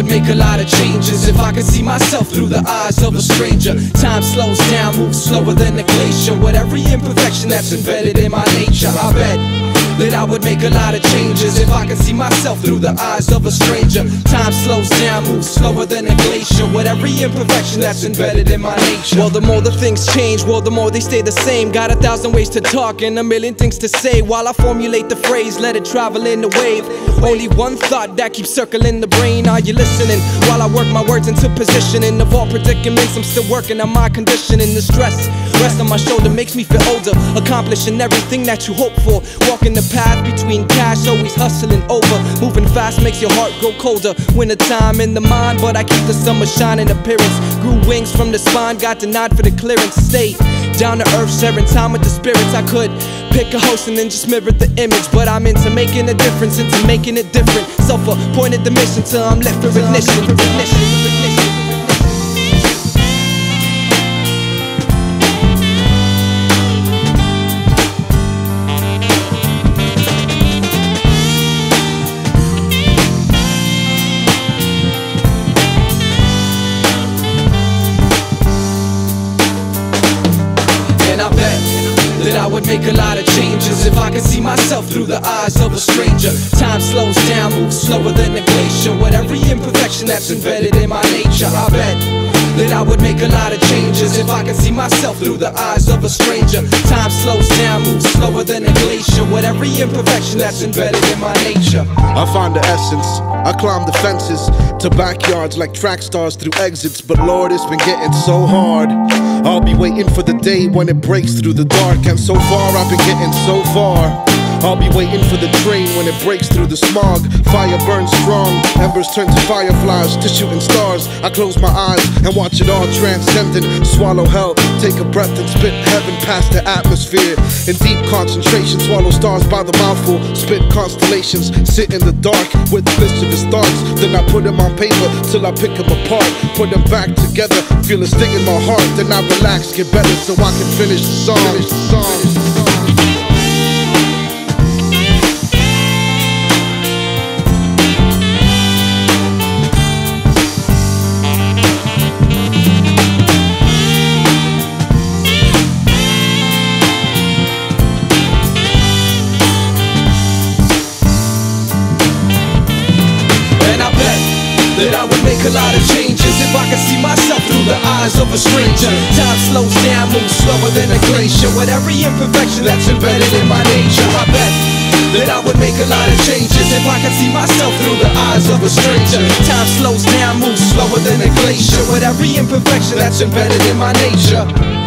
would make a lot of changes if I could see myself through the eyes of a stranger. Time slows down, moves slower than a glacier. With every imperfection that's embedded in my nature, I bet that I would make a lot of changes if I could see myself through the eyes of a stranger. Time slows down, moves slower than a glacier. With every imperfection that's embedded in my nature. Well, the more the things change, well, the more they stay the same. Got a thousand ways to talk and a million things to say. While I formulate the phrase, let it travel in the wave. Only one thought that keeps circling the brain. Are you listening? While I work my words into positioning of all predicaments, I'm still working on my conditioning. The stress rest on my shoulder makes me feel older. Accomplishing everything that you hope for. Walking the path between cash, always hustling over. Moving fast makes your heart grow colder. Winter time in the mind, but I keep the summer shining appearance. Grew wings from the spine, got denied for the clearance. Stay down to earth, sharing time with the spirits. I could pick a host and then just mirror the image, but I'm into making a difference, into making it different. Self appointed the mission till I'm lit for ignition. ignition. Would make a lot of changes if I could see myself through the eyes of a stranger. Time slows down, moves slower than a glacier. With every imperfection that's embedded in my nature, I bet that I would make a lot of changes if I could see myself through the eyes of a stranger. Time slows down, moves slower than a glacier. With every imperfection that's embedded in my nature, I find the essence. I climb the fences to backyards like track stars through exits. But Lord, it's been getting so hard. I'll be waiting for the day when it breaks through the dark. And so far, I've been getting so far. I'll be waiting for the train when it breaks through the smog. Fire burns strong, embers turn to fireflies, to shooting stars. I close my eyes and watch it all transcendent. Swallow hell, take a breath and spit heaven past the atmosphere. In deep concentration, swallow stars by the mouthful, spit constellations, sit in the dark with mischievous thoughts. Then I put them on paper till I pick them apart, put them back together, feel a sting in my heart. Then I relax, get better so I can finish the song. Finish the song. Make a lot of changes if I could see myself through the eyes of a stranger. Time slows down, moves slower than a glacier. With every imperfection that's embedded in my nature, I bet that I would make a lot of changes if I could see myself through the eyes of a stranger. Time slows down, moves slower than a glacier. With every imperfection that's embedded in my nature.